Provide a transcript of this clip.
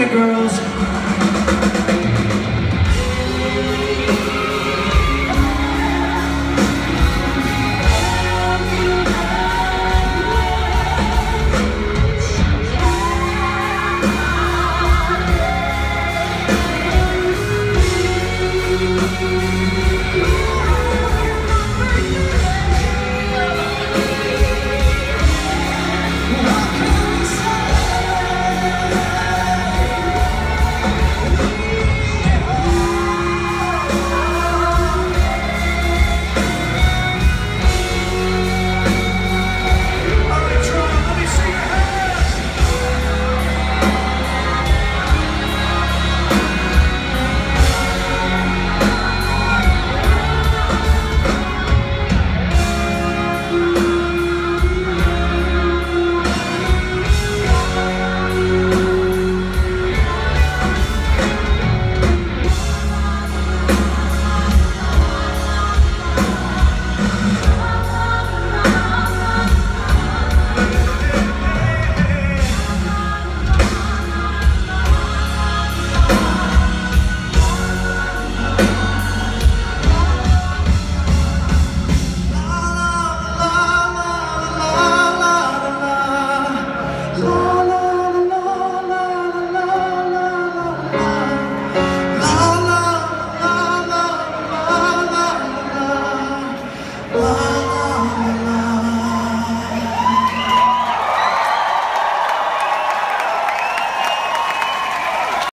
the girls.